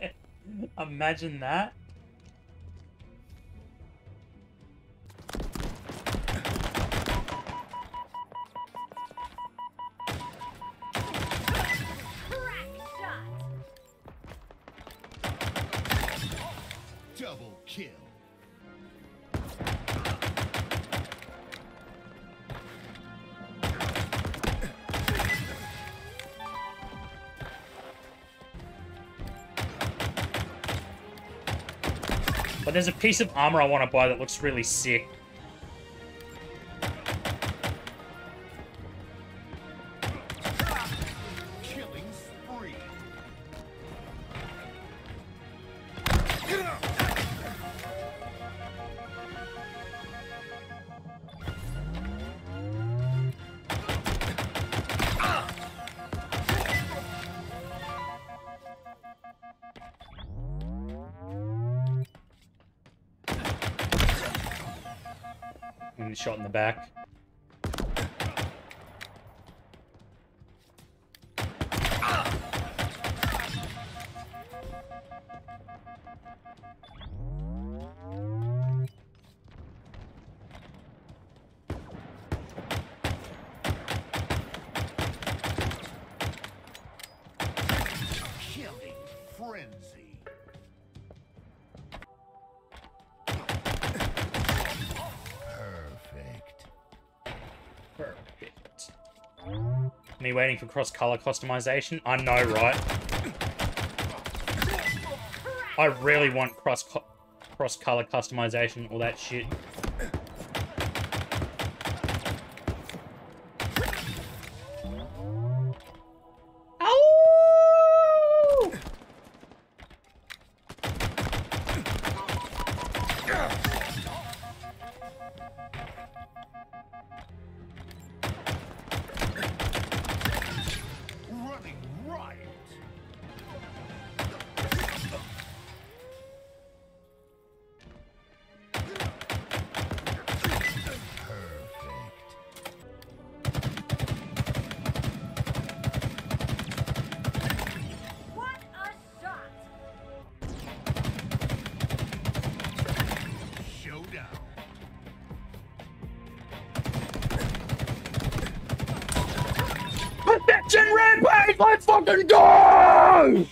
Imagine that. Double kill. But there's a piece of armor I want to buy that looks really sick. Shot in the back. Me waiting for cross color customization? I know, right? I really want cross co cross color customization, all that shit. Rampage! Let's fucking go!